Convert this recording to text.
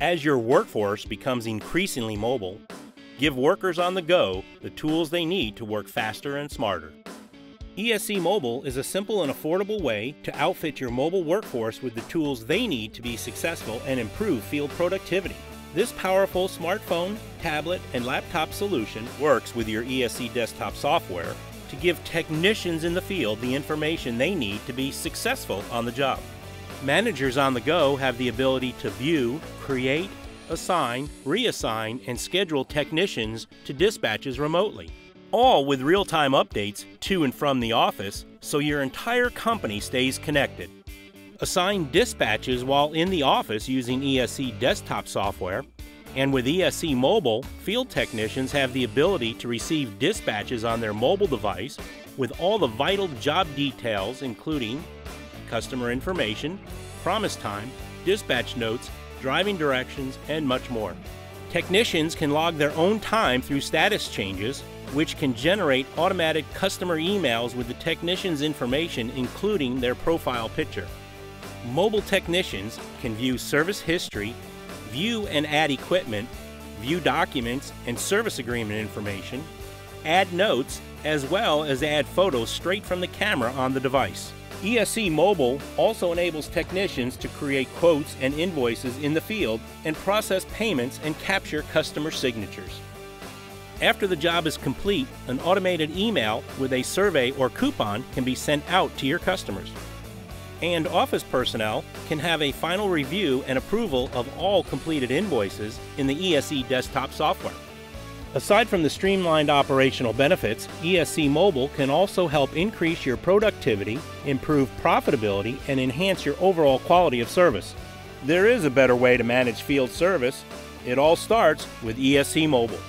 As your workforce becomes increasingly mobile, give workers on the go the tools they need to work faster and smarter. ESC Mobile is a simple and affordable way to outfit your mobile workforce with the tools they need to be successful and improve field productivity. This powerful smartphone, tablet, and laptop solution works with your ESC desktop software to give technicians in the field the information they need to be successful on the job. Managers on the go have the ability to view, create, assign, reassign, and schedule technicians to dispatches remotely all with real time updates to and from the office so your entire company stays connected. Assign dispatches while in the office using ESC desktop software, and with ESC Mobile, field technicians have the ability to receive dispatches on their mobile device with all the vital job details, including customer information, promise time, dispatch notes, driving directions, and much more. Technicians can log their own time through status changes, which can generate automatic customer emails with the technician's information, including their profile picture. Mobile technicians can view service history, view and add equipment, view documents and service agreement information, add notes, as well as add photos straight from the camera on the device. ESC Mobile also enables technicians to create quotes and invoices in the field and process payments and capture customer signatures. After the job is complete, an automated email with a survey or coupon can be sent out to your customers. And office personnel can have a final review and approval of all completed invoices in the ESC desktop software. Aside from the streamlined operational benefits, ESC Mobile can also help increase your productivity, improve profitability, and enhance your overall quality of service. There is a better way to manage field service. It all starts with ESC Mobile.